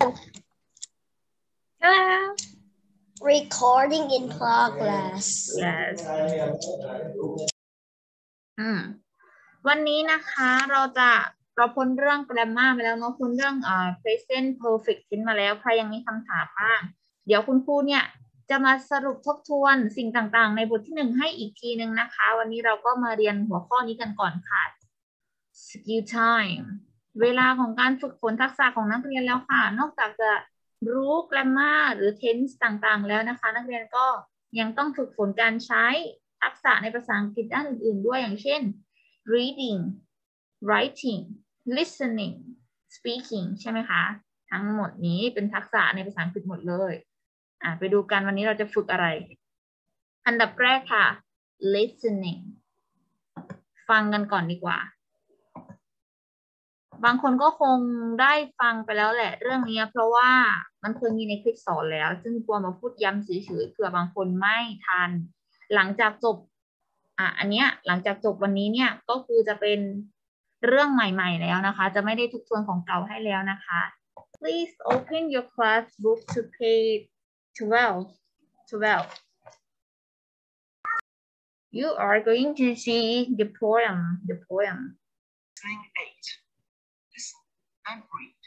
Hello. Recording in progress. Yes. อืมวันนี้นะคะเราจะเราพ้นเรื่อง grammar มาแล้วเนาะพ้นเรื่องอ่า present perfect tense มาแล้ว ใครยังมีคำถามบ้าง เดี๋ยวคุณครูเนี่ยจะมาสรุปทบทวนสิ่งต่างๆ ในบทที่หนึ่งให้อีกทีหนึ่งนะคะ วันนี้เราก็มาเรียนหัวข้อนี้กันก่อนค่ะ skill time เวลาของการฝึกฝนทักษะของนักเรียนแล้วค่ะ นอกจากจะรู้ grammar หรือ tense ต่างๆ แล้วนะคะ นักเรียนก็ยังต้องฝึกฝนการใช้ทักษะในภาษาอังกฤษด้านอื่น ๆ ด้วยอย่างเช่น reading writing listening speaking ใช่ไหมคะ ทั้งหมดนี้เป็นทักษะในภาษาอังกฤษหมดเลยอะไปดูกันวันนี้เราจะฝึกอะไร อันดับแรกค่ะ listening ฟังกันก่อนดีกว่า บางคนก็คงได้ฟังไปแล้วแหละเรื่องนี้ เพราะว่ามันเคยมีในคลิปสอนแล้ว ซึ่งกลัวมาพูดย้ำเฉยๆเผื่อบางคนไม่ทัน หลังจากจบอะอันเนี้ยหลังจากจบวันนี้เนี่ยก็คือจะเป็นเรื่องใหม่ๆแล้วนะคะ จะไม่ได้ทุกทวนของเก่าให้แล้วนะคะ please open your class book to page 12 12 you are going to see the poem the poem and read.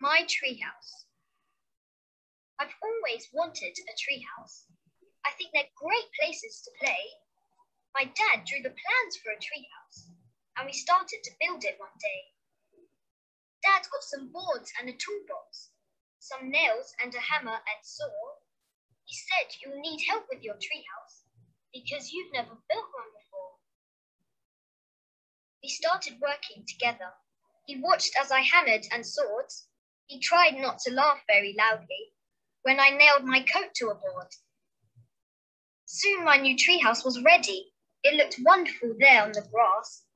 My treehouse. I've always wanted a treehouse. I think they're great places to play. My dad drew the plans for a treehouse, and we started to build it one day. Dad's got some boards and a toolbox, some nails and a hammer and saw. He said you'll need help with your treehouse because you've never built one before. We started working together. He watched as I hammered and sawed. He tried not to laugh very loudly when I nailed my coat to a board. Soon my new treehouse was ready. It looked wonderful there on the grass.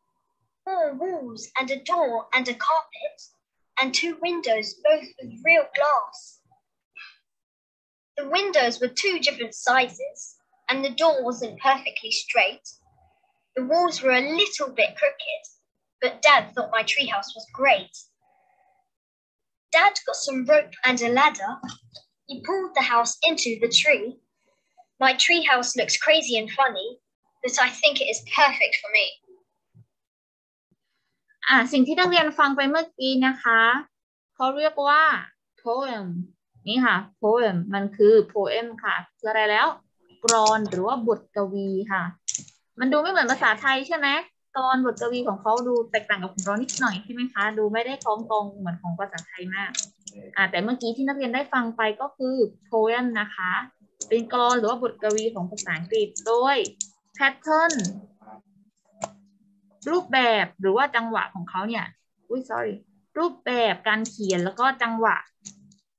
Four walls and a door and a carpet, and two windows, both with real glass. The windows were two different sizes, and the door wasn't perfectly straight. The walls were a little bit crooked, but Dad thought my treehouse was great. Dad got some rope and a ladder. He pulled the house into the tree. My treehouse looks crazy and funny, but I think it is perfect for me. อะสิ่งที่นักเรียนฟังไปเมื่อกี้นะคะเขาเรียกว่า poem นี่ค่ะ poem มันคือ poem ค่ะคืออะไรแล้วกรอนหรือว่าบทกวีค่ะ มันดูไม่เหมือนภาษาไทยใช่ไหม กรอนบทกวีของเขาดูแตกต่างกับของเรานิดหน่อยใช่ไหมคะ ดูไม่ได้คล้องตรงเหมือนของภาษาไทยมากอ่าแต่เมื่อกี้ที่นักเรียนได้ฟังไปก็คือ poem นะคะ เป็นกรอนหรือว่าบทกวีของภาษาอังกฤษโดย pattern รูปแบบหรือว่าจังหวะของเขาเนี่ย อุ้ย sorry รูปแบบการเขียนแล้วก็จังหวะ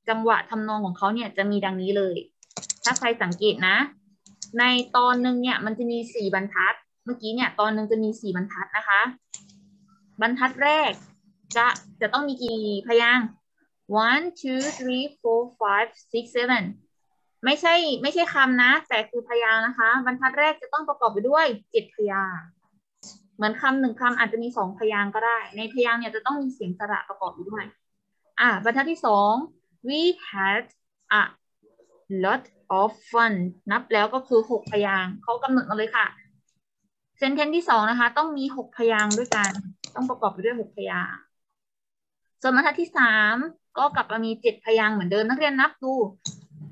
จังหวะทำนองของเขาเนี่ยจะมีดังนี้เลย ถ้าใครสังเกตนะ ในตอนหนึ่งเนี่ยมันจะมีสี่บรรทัด เมื่อกี้เนี่ยตอนหนึ่งจะมีสี่บรรทัดนะคะ บรรทัดแรกจะจะต้องมีกี่พยางค์ one two three four five six seven ไม่ใช่ไม่ใช่คำนะ แต่คือพยางค์นะคะ บรรทัดแรกจะต้องประกอบไปด้วยเจ็ดพยางค์เหมือนคำหนึ่งคำอาจจะมีสองพยางค์ก็ได้ ในพยางค์เนี่ยจะต้องมีเสียงสระประกอบอยู่ด้วย อะบรรทัดที่สอง we had a lot of fun นับแล้วก็คือหกพยางค์เขากำหนดมาเลยค่ะ เซนเทนที่สองนะคะ ต้องมีหกพยางค์ด้วยกัน ต้องประกอบไปด้วยหกพยางค์ส่วนบรรทัดที่สามก็กลับมามีเจ็ดพยางค์เหมือนเดิมนักเรียนนับดู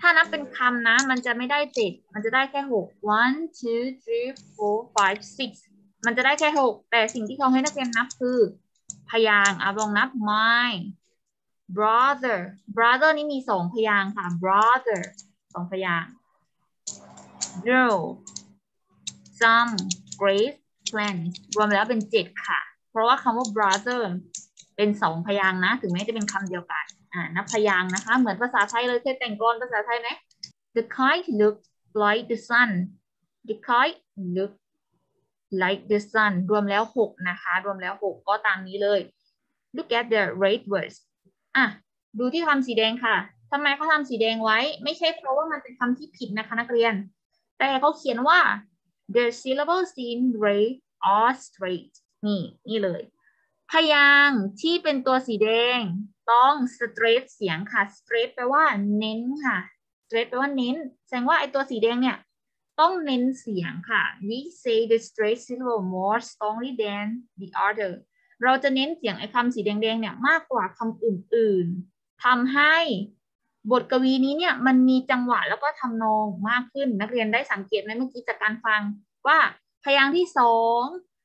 ถ้านับเป็นคำนะมันจะไม่ได้เจ็ดมันจะได้แค่หก one two three four five six มันจะได้แค่หกแต่สิ่งที่เขาให้นักเรียนนับคือ พยางค์อะลองนับ my brother brother นี่มีสองพยางค์ค่ะ brother สองพยางค์ girl some great plans รวมแล้วเป็นเจ็ดค่ะ เพราะว่าคำว่า brother เป็นสองพยางนะ ถึงแม้จะเป็นคำเดียวกัน อ่า นับพยางนะคะ เหมือนภาษาไทยเลยเคยแต่งกลอนภาษาไทยไหม the kite looked like the sun the kite looked like the sun รวมแล้วหกนะคะ รวมแล้วหกก็ตามนี้เลย look at the red words อะ ดูที่คำสีแดงค่ะทำไมเขาทำสีแดงไว้ ไม่ใช่เพราะว่ามันเป็นคำที่ผิดนะคะนักเรียน แต่เขาเขียนว่า the syllables in red are straight นี่นี่เลย พยางค์ที่เป็นตัวสีแดง ต้อง stress เสียงค่ะ stress แปลว่าเน้นค่ะ stress แปลว่าเน้น แสดงว่าไอตัวสีแดงเนี่ย ต้องเน้นเสียงค่ะ we say the stress syllable more strongly than the other เราจะเน้นเสียงไอคำสีแดงๆเนี่ยมากกว่าคำอื่นๆทำให้ บทกวีนี้เนี่ยมันมีจังหวะแล้วก็ทำนองมากขึ้น นักเรียนได้สังเกตไหมเมื่อกี้จากการฟังว่าพยางค์ที่สอง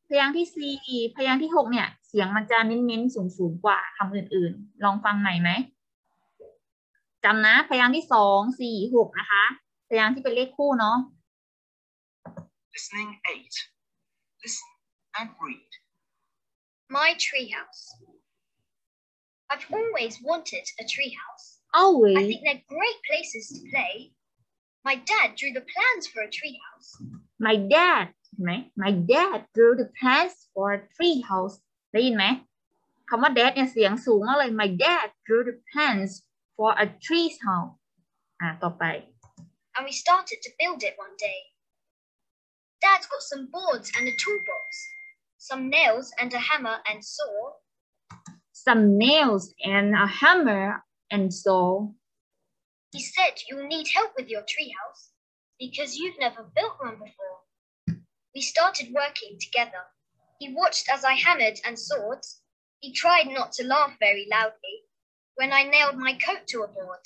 พยางค์ที่สี่พยางค์ที่หกเนี่ย เสียงมันจะเน้นๆสูงๆกว่าคำอื่นๆ ลองฟังใหม่ไหมจำนะ พยางค์ที่สองสี่หกนะคะ พยางค์ที่เป็นเลขคู่เนาะ Listening 8. Listen and read. My treehouse. I've always wanted a treehouse. I always think they're great places to play. My dad drew the plans for a treehouse. my dad เห็นไหม my dad drew the plans for a tree house ได้ยินไหมคำว่า dad เนี่ยเสียงสูงมากเลย my dad drew the plans for a tree house อ่ะต่อไป and we started to build it one day. Dad's got some boards and a toolbox, some nails and a hammer and saw. some nails and a hammer and saw He said you'll need help with your treehouse because you've never built one before. We started working together. He watched as I hammered and sawed. He tried not to laugh very loudly when I nailed my coat to a board.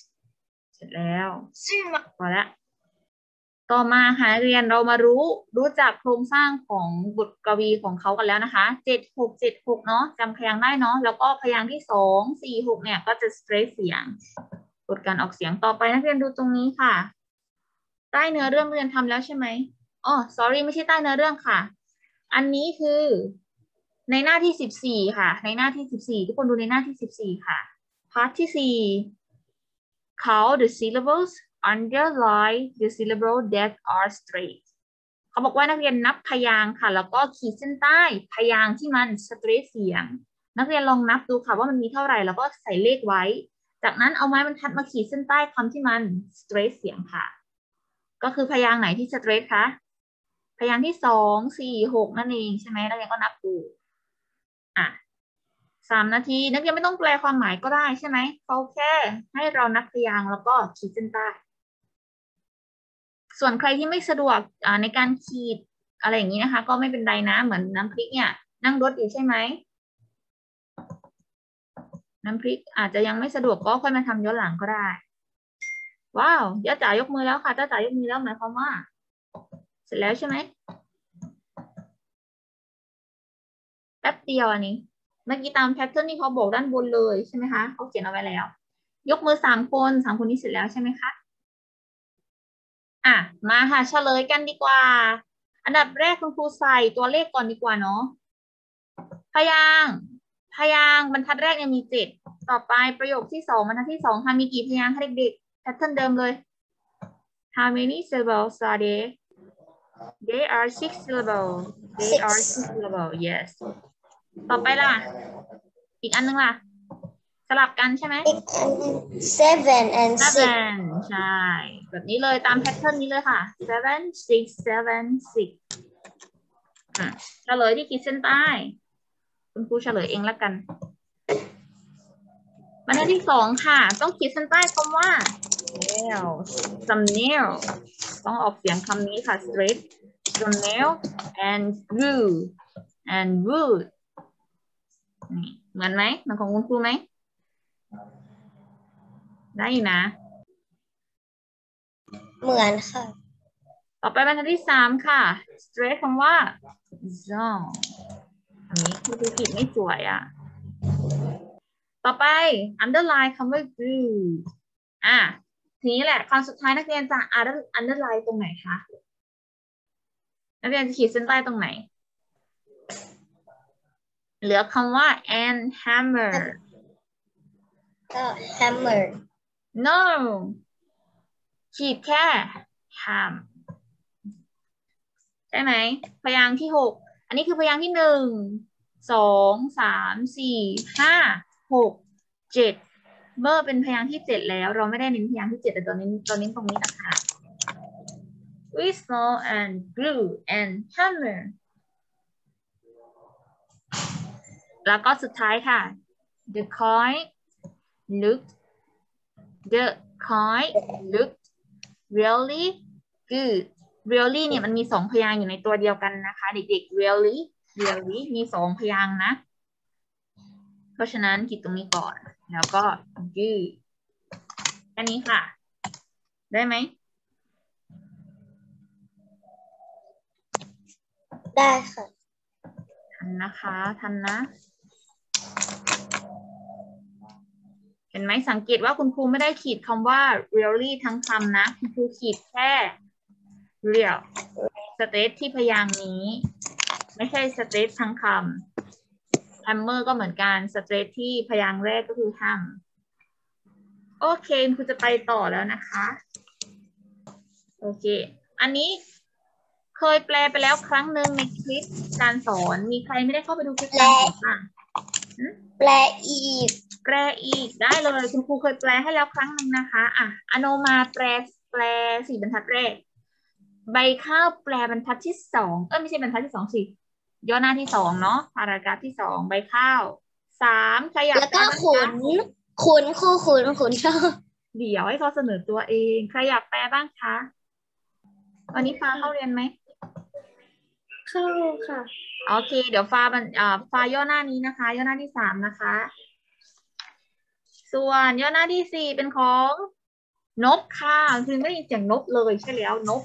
เสร็จแล้ว Soon my พอละ ต่อมาค่ะนักเรียนเรามารู้รู้จักโครงสร้างของบทกวีของเขากันแล้วนะคะเจ็ดหกเจ็ดหกเนาะจำพยางค์ได้เนาะแล้วก็พยางค์ที่สองสี่หกเนี่ยก็จะ stress เสียงกดการออกเสียงต่อไปนักเรียนดูตรงนี้ค่ะ ใต้เนื้อเรื่องเรียนทำแล้วใช่ไหมอ๋อ sorry ไม่ใช่ใต้เนื้อเรื่องค่ะ อันนี้คือในหน้าที่สิบสี่ค่ะ ในหน้าที่สิบสี่ทุกคนดูในหน้าที่สิบสี่ค่ะพาร์ทที่สี่ count the syllables underline the syllable that are straight เขาบอกว่านักเรียนนับพยางค่ะ แล้วก็ขีดเส้นใต้พยางที่มัน straight เสียง นักเรียนลองนับดูค่ะว่ามันมีเท่าไหร่ แล้วก็ใส่เลขไว้ จากนั้นเอาไม้บรรทัดมาขีดเส้นใต้คำที่มัน straight เสียงค่ะ ก็คือพยางไหนที่ straight คะ พยางที่สองสี่หกนั่นเองใช่ไหมนักเรียนก็นับดูอะสามนาทีนักเรียนไม่ต้องแปลความหมายก็ได้ใช่ไหมเขาแค่ให้เรานับพยางแล้วก็ขีดเส้นใต้ ส่วนใครที่ไม่สะดวกในการขีดอะไรอย่างนี้นะคะ ก็ไม่เป็นไรนะ เหมือนน้ำพริกเนี่ย นั่งรถอยู่ใช่ไหมน้ำพริกอาจจะยังไม่สะดวกก็ค่อยมาทำย้อนหลังก็ได้ ว้าวย่าจ๋ายกมือแล้วค่ะจ้าจ๋ายกมือแล้วหมายความว่า เสร็จแล้วใช่ไหมแป๊บเดียวอันนี้ เมื่อกี้ตามแพทเทิร์นที่เขาบอกด้านบนเลยใช่ไหมคะเขาเขียนเอาไว้แล้ว ยกมือสามคนสามคนนี้เสร็จแล้วใช่ไหมคะ อะมาค่ะเฉลยกันดีกว่า อันดับแรกคุณครูใส่ตัวเลขก่อนดีกว่าเนาะพยางพยางบรรทัดแรกเนี่ยมีเจ็ดต่อไปประโยคที่สองบรรทัดที่สองค่ะมีกี่พยางค์คะเด็กๆ pattern เดิมเลย How many syllables are there? There are six syllables. There Six. are six syllables. Yes. ต่อไปล่ะ อีกอันนึงล่ะ สลับกันใช่ไหม seven and six seven ใช่ แบบนี้เลยตาม pattern นี้เลยค่ะ seven six seven six อะเฉลยที่ขีดเส้นใต้ คุณครูเฉลยเองละกันบรรทัดที่สองค่ะ ต้องขีดเส้นใต้คำว่า nail thumbnail ต้องออกเสียงคำนี้ค่ะ straight thumbnail and wood and wood นี่เหมือนไหมเหมือนของคุณครูไหม ได้อยู่นะ เหมือนค่ะ ต่อไปบรรทัดที่สามค่ะ straight คำว่า zone อันนี้คือธุรกิจไม่สวยอะ ต่อไป underline คำว่า good อะ ทีนี้แหละคำสุดท้ายนักเรียนจะ under- underline ตรงไหนคะ นักเรียนจะขีดเส้นใต้ตรงไหน เหลือคำว่า and hammer ก็ hammer no ขีดแค่ ham ใช่ไหม พยางค์ที่หก อันนี้คือพยางค์ที่หนึ่ง สอง สาม สี่ ห้า หก เจ็ด เมื่อเป็นพยางค์ที่เจ็ดแล้ว เราไม่ได้เน้นพยางค์ที่เจ็ดแต่ตอนนี้ตอนนี้ตรงนี้นะคะ whistle and glue and hammer แล้วก็สุดท้ายค่ะ the coin looked the kite looked really good really เนี่ยมันมีสองพยางค์อยู่ในตัวเดียวกันนะคะ เด็กๆ really really มีสองพยางค์นะ เพราะฉะนั้นขีดตรงนี้ก่อน แล้วก็ good อันนี้ค่ะ ได้ไหม ได้ค่ะ ทันนะคะ ทันนะ เห็นไหมสังเกตว่าคุณครูไม่ได้ขีดคำว่า really ทั้งคำนะ คุณครูขีดแค่ real stress ที่พยางค์นี้ ไม่ใช่ stress ทั้งคำ hammer ก็เหมือนกัน stress ที่พยางค์แรกก็คือ ham โอเคครูจะไปต่อแล้วนะคะ โอเค อันนี้เคยแปลไปแล้วครั้งหนึ่งในคลิปการสอน มีใครไม่ได้เข้าไปดูคลิปการสอนบ้าง แปลอีก แปลอีกได้เลย คุณครูเคยแปลให้แล้วครั้งหนึ่งนะคะ อะ อโนมาแปลแปลสี่บรรทัดแรก ใบข้าวแปลบรรทัดที่สองเออไม่ใช่บรรทัดที่สองสิย่อหน้าที่สองเนาะพารากราฟที่สองใบข้าวสามขยับแล้วก็บ้างขุนคะขุนคู่ขุนขุนชอบเดี๋ยวให้เขาเสนอตัวเอง ใครอยากแปลบ้างคะวันนี้ฟ้าเข้าเรียนไหม เข้าค่ะ โอเค เดี๋ยวฟ้ามันอ่าฟ้าย่อหน้านี้นะคะ ย่อหน้าที่สามนะคะ ส่วนย่อหน้าที่สี่เป็นของนกค่ะคือไม่ได้ยินเสียงนกเลยใช่แล้วนก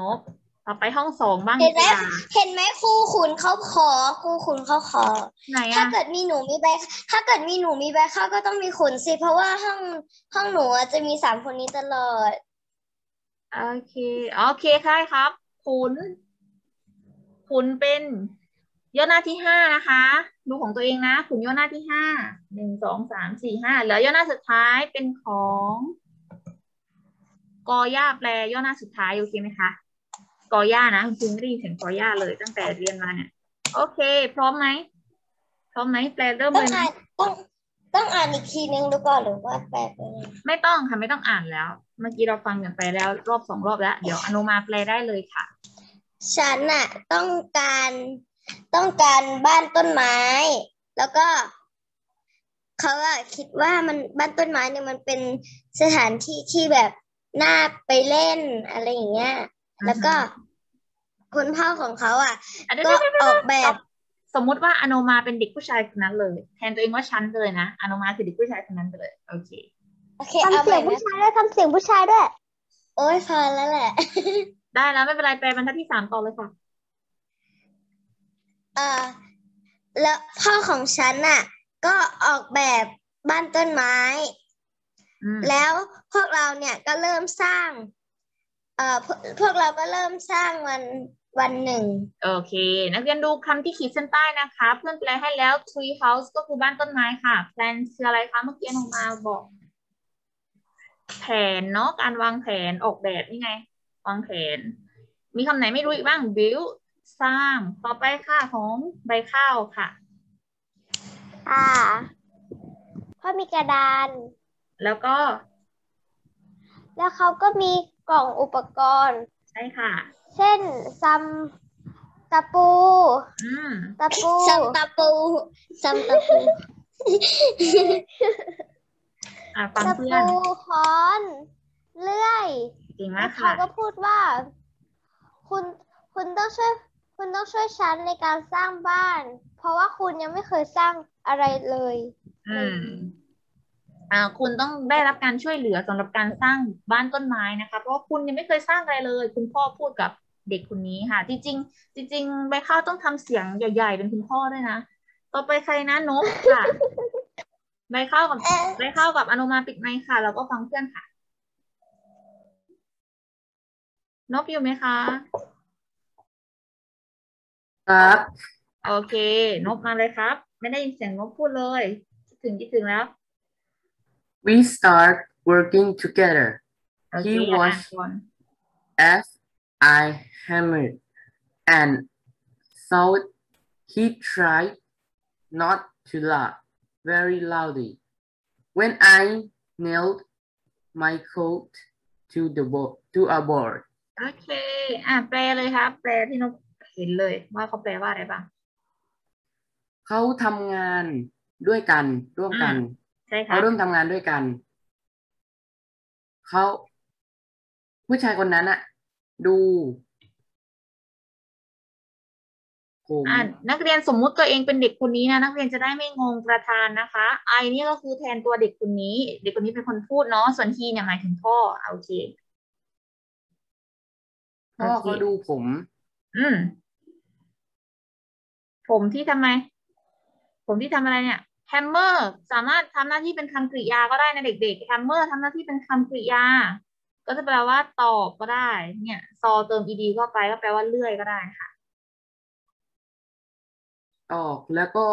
นก ต่อไปห้องสองบ้างเห็นไหมดีกว่าเห็นไหมครูขุนเขาขอครูขุนเขาขอ ไหนถ้าอะเกิดมีหนูมีใบถ้าเกิดมีหนูมีใบข้าวก็ต้องมีขุนสิ เพราะว่าห้องห้องหนูอะจะมีสามคนนี้ตลอด โอเค โอเคใช่ครับ ขุนขุนเป็นย่อหน้าที่ห้านะคะ ดูของตัวเองนะ ขุนย่อหน้าที่ห้าหนึ่งสองสามสี่ห้าแล้วย่อหน้าสุดท้ายเป็นของกอย่าแปลย่อหน้าสุดท้ายโอเคไหมคะกอย่านะคุณครูไม่ได้ยินเสียงกอย่าเลยตั้งแต่เรียนมาเนี่ย โอเค พร้อมไหมพร้อมไหมแปลเริ่มเลยต้อง ต้องอ่านอีกทีนึงดูก่อนหรือว่าแปลไปเลยไม่ต้องค่ะไม่ต้องอ่านแล้ว เมื่อกี้เราฟังกันไปแล้ว รอบสองรอบแล้ว เดี๋ยวอนุมาแปลได้เลยค่ะ ฉันน่ะต้องการต้องการบ้านต้นไม้ แล้วก็เขาอะคิดว่ามันบ้านต้นไม้เนี่ยมันเป็นสถานที่ที่แบบน่าไปเล่นอะไรอย่างเงี้ย แล้วก็คุณพ่อของเขาอะอะเดี๋ยวก็เดี๋ยวเดี๋ยวออกแบบ สมมุติว่าอโนมาเป็นเด็กผู้ชายคนนั้นเลย แทนตัวเองว่าฉันเลยนะอโนมาคือเด็กผู้ชายคนนั้นไปเลย โอเคโอเคเอาใหม่นะชายด้วยทำเสียงผู้ชายด้วย โอ้ยพอแล้วแหละ ได้แล้วไม่เป็นไรแปลบรรทัดที่สามต่อเลยค่ะเออแล้วพ่อของฉันน่ะ ก็ออกแบบบ้านต้นไม้อืมแล้วพวกเราเนี่ยก็เริ่มสร้าง เอ่อพวกพวกเราก็เริ่มสร้างวัน วันหนึ่งโอเค นักเรียนดูคำที่ขีดเส้นใต้นะคะ เพื่อนแปลให้แล้ว tree house ก็คือบ้านต้นไม้ค่ะ plan คืออะไรคะเมื่อกี้อโนมาบอก แผนเนาะการวางแผนออกแบบนี่ไง วางแผน มีคำไหนไม่รู้อีกบ้าง build สร้างต่อไปค่ะของใบข้าวค่ะอ่าพ่อมีกระดาน แล้วก็ แล้วเขาก็มีกล่องอุปกรณ์ ใช่ค่ะ เช่นซัมตะปู อืมตะปู ซัมตะปูซัมตะปูอ่าฟังตะเพื่ปูอนค้อน เลื่อยเก่งแล้มาวกเขาค่ะ ก็พูดว่า คุณคุณต้องช่วย คุณต้องช่วยฉันในการสร้างบ้าน เพราะว่าคุณยังไม่เคยสร้างอะไรเลย อืม อ่า คุณต้องได้รับการช่วยเหลือสำหรับการสร้างบ้านต้นไม้นะคะ เพราะว่าคุณยังไม่เคยสร้างอะไรเลย คุณพ่อพูดกับ เด็กคนนี้ค่ะ จริง ๆ จริง ๆ ใบข้าวต้องทำเสียงใหญ่ ๆ เป็นคุณพ่อด้วยนะ ต่อไปใครนะนกค่ะใบข้าวกับใบข้าวกับอนุมาปิดไมค์ค่ะ แล้วก็ฟังเพื่อนค่ะ นกอยู่ไหมคะ ครับ โอเค นกมาเลยครับ ไม่ได้ยินเสียงนกพูดเลยคิดถึงคิดถึงแล้ว we start working together โอเค He อะ was อ่านก่อน as I hammered and thought he tried not to laugh very loudly when I nailed my coat to the board to a board โอเค อะแปลเลยครับ แปลที่นกเห็นเลยว่าเขาแปลว่าอะไรบ้าง เขาทำงานด้วยกันร่วมกันใช่เขาค่ะร่วมทำงานด้วยกัน เขาผู้ชายคนนั้นอะ ดูผมอ่านักเรียนสมมุติตัวเองเป็นเด็กคนนี้นะนักเรียนจะได้ไม่งงประธานนะคะ I นี่ก็คือแทนตัวเด็กคนนี้ เด็กคนนี้เป็นคนพูดเนาะส่วน he เนี่ยหมายถึงพ่ออะโอเคพ่อเขาดูผม อืม ผมที่ทำไม ผมที่ทำอะไรเนี่ย hammer สามารถทำหน้าที่เป็นคำกริยาก็ได้นะเด็กๆ hammer ทำหน้าที่เป็นคำกริยา ก็จะแปลว่าตอบก็ได้ เนี่ย ซอเติม ed เข้าไปก็แปลว่าเลื่อยก็ได้ค่ะ ออกแล้วก็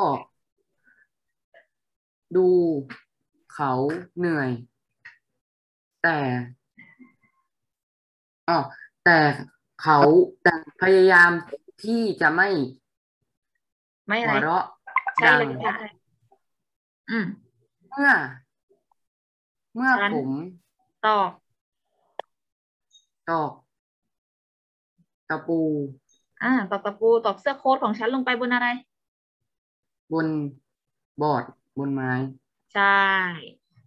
ดูเขาเหนื่อย แต่อ๋อแต่เขาแต่พยายามที่จะไม่ไม่อะหัไรวเราะใช่ดังเลยค่ะอืมเมื่อ เมื่อฉัน ผมตอบ ตอกตะปู อ่า ตอกตะปู ตอกเสื้อโค้ทของฉันลงไปบนอะไร บนบอร์ดบนไม้ ใช่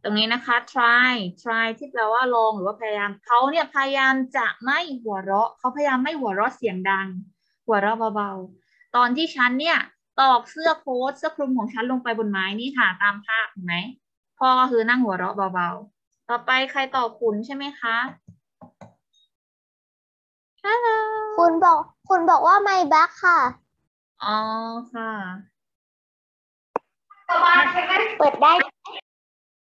ตรงนี้นะคะ try try ที่แปลว่าลองหรือว่าพยายาม เขาเนี่ยพยายามจะไม่หัวเราะ เขาพยายามไม่หัวเราะเสียงดัง หัวเราะเบาๆ ตอนที่ฉันเนี่ย ตอกเสื้อโค้ทเสื้อคลุมของฉันลงไปบนไม้นี่ค่ะ ตามภาพเห็นไหมพ่อก็คือนั่งหัวเราะเบาๆ ต่อไปใครตอบขุนใช่ไหมคะ ฮัลโหลคุณบอก คุณบอกว่าไม่บักค่ะ อ๋อค่ะ เปิดได้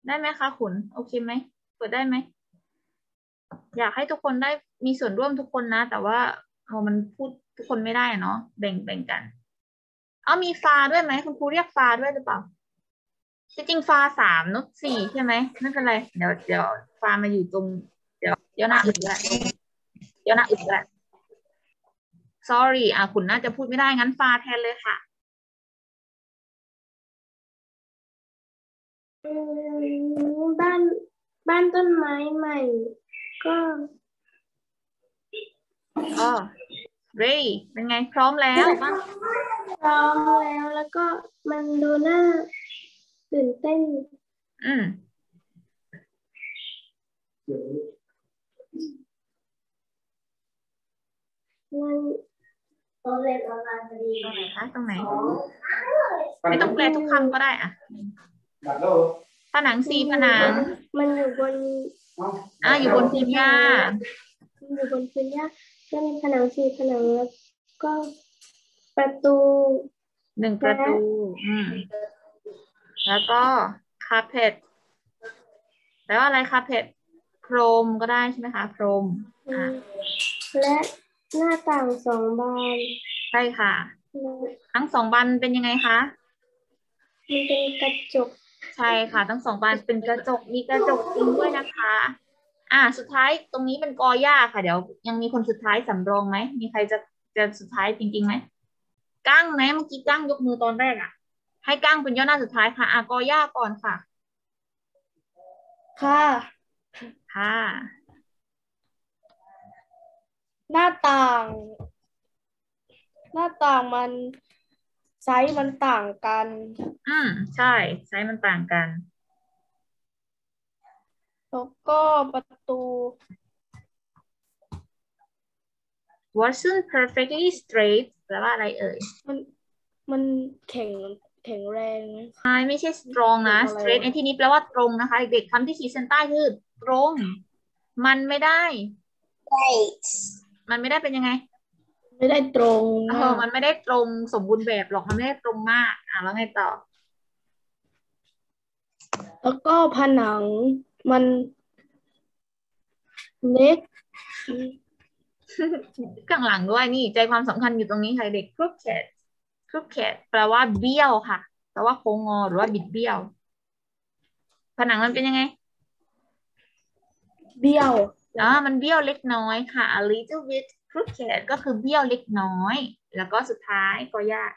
ได้ไหมคะขุนโอเคไหม เปิดได้ไหม อยากให้ทุกคนได้มีส่วนร่วมทุกคนนะ แต่ว่าเอามันพูดทุกคนไม่ได้อะเนาะ แบ่งแบ่งกัน เอามีฟาด้วยไหม คุณครูเรียกฟาด้วยหรือเปล่าที่จริงฟาสามนุชสี่ใช่ไหมไม่เป็นไร เดี๋ยวเดี๋ยวฟามาอยู่ตรง เดี๋ยวเดี๋ยวหน้าอึดละเดี๋ยวหน้าอึดละ sorry อะคุณน่าจะพูดไม่ได้งั้นฟาแทนเลยค่ะ บ้านบ้านต้นไม้ใหม่ ก็อ๋อ ready เป็นไงพร้อมแล้วบ้างพร้อมแล้วแล้วก็มันดูน่าตื่นเต้น อืมมัน โรงเรียนออนไลน์พอดีตรงไหนคะตรงไหน ไม่ต้องแปลทุกคำก็ได้อะผนังสีผนัง มันอยู่บนอะอยู่บนพื้นหญ้ามันอยู่บนพื้นหญ้าก็มีผนังสีผนังแล้วก็ประตูหนึ่งประตู อืมแล้วก็คาเพตแปลว่าอะไรคาเพตพรมก็ได้ใช่ไหมคะ พรมอะและ หน้าต่างสองบานใช่ค่ะและทั้งสองบานเป็นยังไงคะ มันเป็นกระจก ใช่ค่ะ ทั้งสองบานเป็นกระจก มีกระจกจริงด้วยนะคะ อ่า สุดท้ายตรงนี้เป็นกอหญ้าค่ะ เดี๋ยว ยังมีคนสุดท้ายสำรองไหม มีใครจะจะสุดท้ายจริงๆไหมกั้งไหมเมื่อกี้กั้งยกมือตอนแรกอะ ให้กั้งเป็นย่อหน้าสุดท้ายค่ะ อะกอหญ้าก่อนค่ะ ค่ะ ค่ะ หน้าต่าง หน้าต่างมันไซส์มันต่างกัน อืมใช่ไซส์มันต่างกัน แล้วก็ประตู wasn't perfectly straight แปลว่าอะไรเอ่ย มันมันแข็งแข็งแรงใช่ไม่ใช่ strong นะอะไร straight ในที่นี้แปลว่าตรงนะคะ เด็กๆคำที่ขีดเส้นใต้คือ ตรง มันไม่ได้ right มันไม่ได้เป็นยังไง ไม่ได้ตรงเอมาอกมันไม่ได้ตรงสมบูรณ์แบบหรอกมันไม่ได้ตรงมาก อะแล้วไงต่อ แล้วก็ผนังมันเล็กข้างหลังด้วยนี่ใจความสำคัญอยู่ตรงนี้ค่ะเด็ก crooked crooked แปลว่าเบี้ยวค่ะแปลว่าโค้งงอหรือว่าบิดเบี้ยว ผนังมันเป็นยังไง เบี้ยว ล้วมันเบี้ยวเล็กน้อยค่ะ a little bit crooked ก็คือเบี้ยวเล็กน้อย แล้วก็สุดท้ายก็ยาก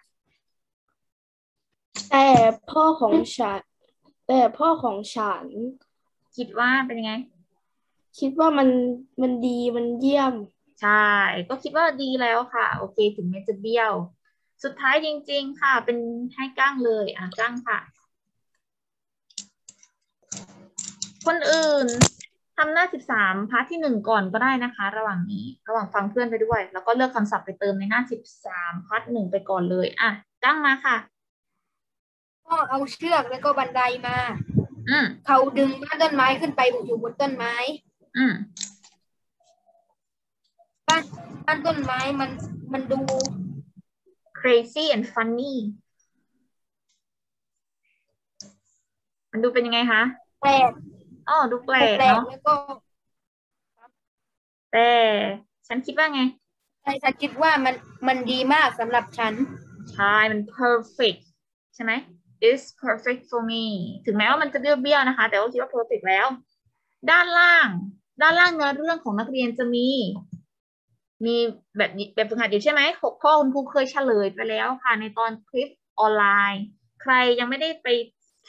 แต่พ่อของฉัน แต่พ่อของฉัน คิดว่าเป็นยังไง คิดว่ามันมันดีมันเยี่ยม ใช่ ก็คิดว่าดีแล้วค่ะ โอเค ถึงแม้จะเบี้ยว สุดท้ายจริง ๆ ค่ะ เป็นให้ก้างเลย อะก้างค่ะ คนอื่น ทำหน้าสิบสาม part ที่หนึ่งก่อนก็ได้นะคะ ระหว่างนี้ ระหว่างฟังเพื่อนไปด้วย แล้วก็เลือกคำศัพท์ไปเติมในหน้าสิบสาม part หนึ่งไปก่อนเลย อะจ้างมาค่ะ ก็เอาเชือกแล้วก็บันไดมา อืมเขาดึงบ้านต้นไม้ขึ้นไปอยู่บนต้นไม้ อืมบ้านบ้านต้นไม้มันมันดู crazy and funny มันดูเป็นยังไงคะแปลก อ๋อดูแปลกแปลกเนาะแล้วก็ แต่ฉันคิดว่าไงใช่ฉันคิดว่ามันมันดีมากสำหรับฉัน ใช่ มัน perfect ใช่ไหม is perfect for me ถึงแม้ว่ามันจะเบี้ยวๆนะคะ แต่ว่าคิดว่า perfect แล้ว ด้านล่าง ด้านล่างเนื้อเรื่องของนักเรียนจะมี มีแบบนี้แบบฝึกหัดอยู่ใช่ไหมหกข้อคุณครูเคยเฉลยไปแล้วค่ะ ในตอนคลิปออนไลน์ ใครยังไม่ได้ไป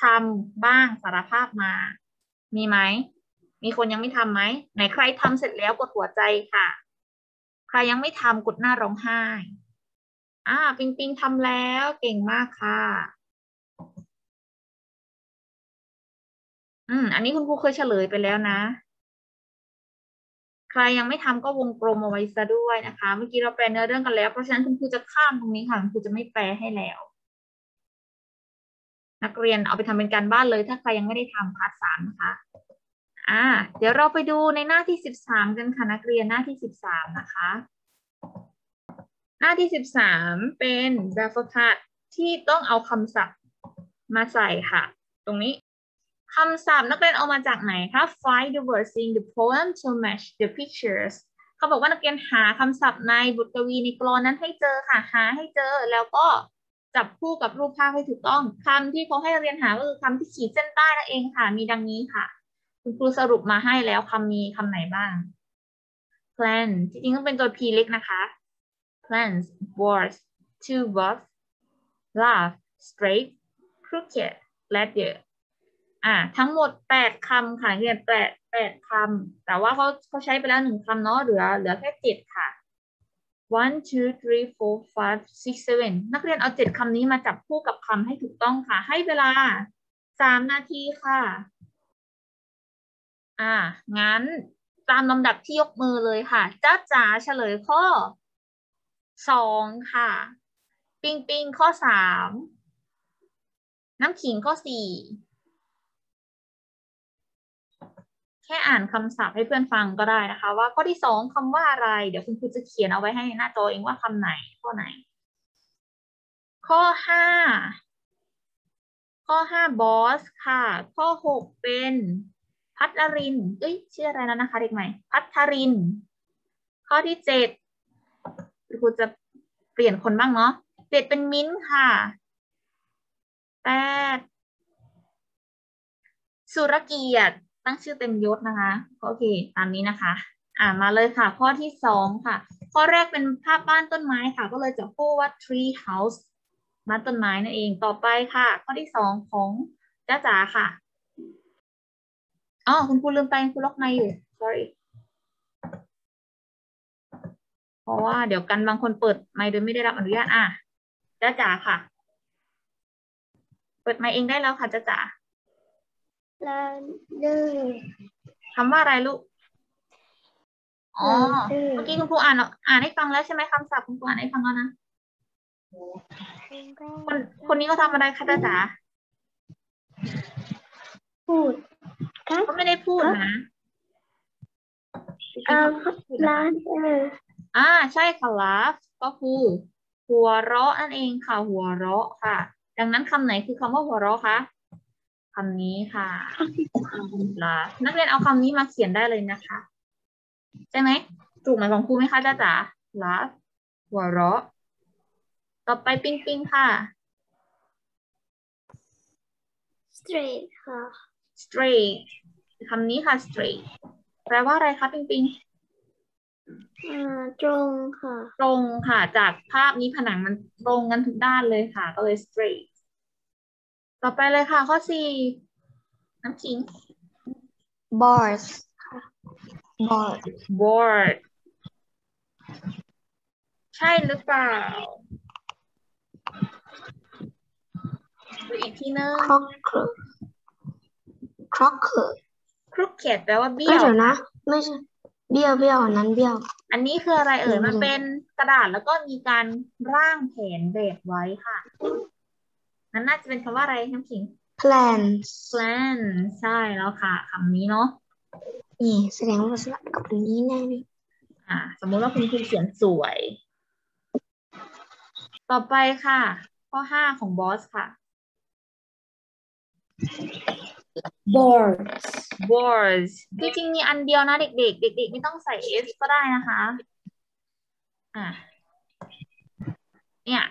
ทำบ้างสารภาพมา มีไหม มีคนยังไม่ทำไหม ไหนใครทำเสร็จแล้วกดหัวใจค่ะ ใครยังไม่ทำกดหน้าร้องไห้ อ่า ปิงปิงทำแล้วเก่งมากค่ะ อืม อันนี้คุณครูเคยเฉลยไปแล้วนะ ใครยังไม่ทำก็วงกลมเอาไว้ซะด้วยนะคะ เมื่อกี้เราแปลเนื้อเรื่องกันแล้ว เพราะฉะนั้นคุณครูจะข้ามตรงนี้ค่ะ คุณครูจะไม่แปลให้แล้ว นักเรียนเอาไปทำเป็นการบ้านเลย ถ้าใครยังไม่ได้ทำพาร์ทสามนะคะอ่าเดี๋ยวเราไปดูในหน้าที่สิบสามกันค่ะนักเรียนหน้าที่สิบสามนะคะ หน้าที่สิบสามเป็นแบบฝึกหัดที่ต้องเอาคำศัพท์มาใส่ค่ะ ตรงนี้คำศัพท์นักเรียนเอามาจากไหนคะ find the words in the poem to match the pictures เขาบอกว่านักเรียนหาคำศัพท์ในบทกวีในกลอนนั้นให้เจอค่ะ หาให้เจอแล้วก็ จับคู่กับรูปภาพให้ถูกต้องคำที่เขาให้เรียนหาก็คือคำที่ขีดเส้นใต้นั่นเองค่ะ มีดังนี้ค่ะ คุณครูสรุปมาให้แล้วคำมีคำไหนบ้าง plan จริงๆต้องเป็นตัว p เล็กนะคะ plans was to buff laugh straight crooked ladder อ่า ทั้งหมดแปดคำค่ะเรียนแปดแปดคำ แต่ว่าเขาเขาใช้ไปแล้วหนึ่งคำเนาะเหลือเหลือแค่เจ็ดค่ะ one two three four five six seven นักเรียนเอาเจ็ดคำนี้มาจับคู่กับคำให้ถูกต้องค่ะ ให้เวลาสามนาทีค่ะ อ่า งั้นตามลำดับที่ยกมือเลยค่ะ จ้าจ๋าเฉลยข้อสองค่ะ ปิงปิงข้อสามน้ำขิงข้อสี่ ค่อ่านคำศัพท์ให้เพื่อนฟังก็ได้นะคะ ว่าข้อที่สองคำว่าอะไร เดี๋ยวคุณครูจะเขียนเอาไว้ให้หน้าจอเองว่าคำไหนข้อไหน ข้อห้าข้อห้าบอสค่ะ ข้อหกเป็นพัทริน เอ้ยชื่ออะไรแล้วนะคะเด็กใหม่ พัทริน ข้อที่เจ็ดคุณครูจะเปลี่ยนคนบ้างเนาะเจ็ดเป็นมิ้นค่ะแปดสุรเกียรติ ตั้งชื่อเต็มยศนะคะโอเคตามนี้นะคะ อ่ามาเลยค่ะ ข้อที่สองค่ะ ข้อแรกเป็นภาพบ้านต้นไม้ค่ะ ก็เลยจะพูดว่า tree house บ้านต้นไม้นั่นเองต่อไปค่ะ ข้อที่สองของจ้าจ๋าค่ะอ๋อคุณครูลืมไปคุณล็อกไมอยู่ sorry เพราะว่าเดี๋ยวกันบางคนเปิดไมค์โดยไม่ได้รับอนุญาตอะจ้าจ๋าค่ะ เปิดไมค์เองได้แล้วค่ะจ้าจ๋า แล้วดื้อคำว่าอะไรลูก อ๋อดื้อเมื่อกี้คุณครูอ่านอ่านให้ฟังแล้วใช่ไหมคำศัพท์คุณครูอ่านให้ฟังแล้วนะ คนคนนี้เขาทำอะไรคะจ้าจ๋าพูดครับเขาไม่ได้พูดนะเอ่อร้านเอออ่า ใช่ค่ะ laugh ก็คือหัวเราะนั่นเองค่ะหัวเราะค่ะ ดังนั้นคำไหนคือคำว่าหัวเราะคะ คำนี้ค่ะ laugh นักเรียนเอาคำนี้มาเขียนได้เลยนะคะ ใช่ไหมถูกไหมของครูไหมคะจ้าจ๋า laugh หัวเราะ ต่อไปปิงปิงค่ะ straight ค่ะ straight คำนี้ค่ะ straight แปลว่าอะไรคะปิงปิงอ่าตรงค่ะ ตรงค่ะ จากภาพนี้ผนังมันตรงกันทุกด้านเลยค่ะ ก็เลย straight ต่อไปเลยค่ะ ข้อสี่น้ำขิง board board board ใช่หรือเปล่าดูอีกทีนึง crocker crocker crooked แปลว่าก็เบี้ยวเดี๋ยวนะ ไม่ใช่เบี้ยวเบี้ยวอันนั้นเบี้ยว อันนี้คืออะไรเอ่ยอืมมันเป็นกระดาษแล้วก็มีการร่างแผนแบบไว้ค่ะ นั่นน่าจะเป็นคำว่าอะไรน้ำขิง plans plan ใช่แล้วค่ะคำนี้เนาะนี่แสดงว่าสลับกับอันนี้แน่เลยอ่า สมมุติว่าคุณครูเขียนสวย ต่อไปค่ะ ข้อห้าของบอสค่ะ boards boards จริงๆมีอันเดียวนะเด็กๆ เด็ก ๆ ไม่ต้องใส่ s ก็ได้นะคะ อะเนี่ย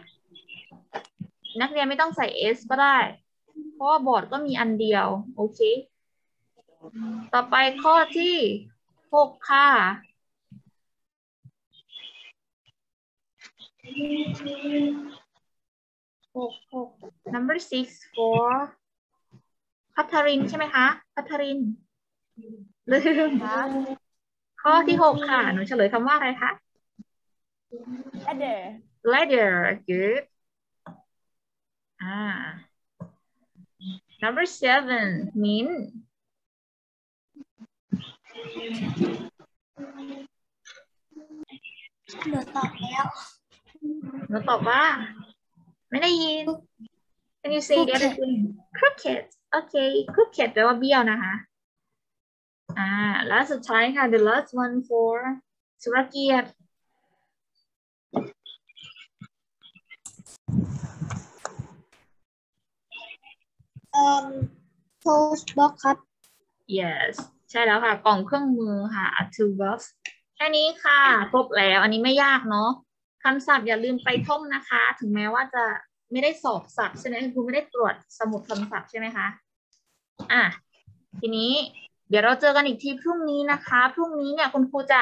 นักเรียนไม่ต้องใส่ s ก็ได้ เพราะว่าบอร์ดก็มีอันเดียว โอเค ต่อไปข้อที่หกค่ะหกหก number six for พัทรินใช่ไหมคะ พัทริน ลืมข้อที่หกค่ะ หนูเฉลยคำว่าอะไรคะ ladder ladder good อ่า number seven min เดี๋ยวตอบแล้วหนูตอบว่า ไม่ได้ยิน can you say the other thing crooked โอเค crooked แปลว่าเบี้ยวนะคะ อ่า แล้วสุดท้ายค่ะ the last one for สุรเกียรติ เอ่อ post box ครับ yes ใช่แล้วค่ะ กล่องเครื่องมือค่ะ toolbox แค่นี้ค่ะ ครบแล้ว อันนี้ไม่ยากเนาะคำศัพท์อย่าลืมไปท่องนะคะ ถึงแม้ว่าจะไม่ได้สอบศัพท์ใช่ไหมคุณครูไม่ได้ตรวจสมุดคำศัพท์ใช่ไหมคะ อะ ทีนี้เดี๋ยวเราเจอกันอีกทีพรุ่งนี้นะคะ พรุ่งนี้เนี่ยคุณครูจะ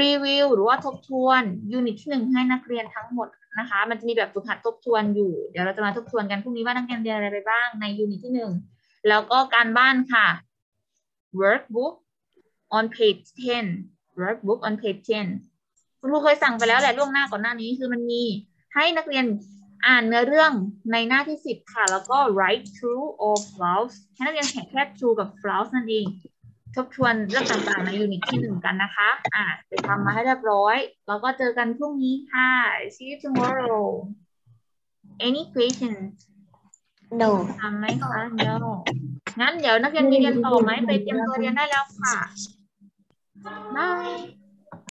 รีวิวหรือว่าทบทวน unit ที่หนึ่งให้นักเรียนทั้งหมด นะคะ มันจะมีแบบฝึกหัดทบทวนอยู่ เดี๋ยวเราจะมาทบทวนกันพรุ่งนี้ว่านักเรียนเรียนอะไรไปบ้างใน unit ที่หนึ่งแล้วก็การบ้านค่ะ workbook on page 10 workbook on page 10 คุณครูเคยสั่งไปแล้วแหละล่วงหน้าก่อนหน้านี้คือมันมีให้นักเรียนอ่านเนื้อเรื่องในหน้าที่ 10 ค่ะ แล้วก็ write true or false ให้นักเรียนแข่งแค่ true กับ false นั่นเอง ทบทวนเรื่องต่างๆในยูนิตที่หนึ่งกันนะคะ อ่าไปทำมาให้เรียบร้อย แล้วก็เจอกันพรุ่งนี้ค่ะ see you tomorrow any questions no ทำไหมคะ no งั้นเดี๋ยวนักเรียนมีเรียนต่อไหมไปเตรียมตัวเรียนได้แล้วค่ะบาย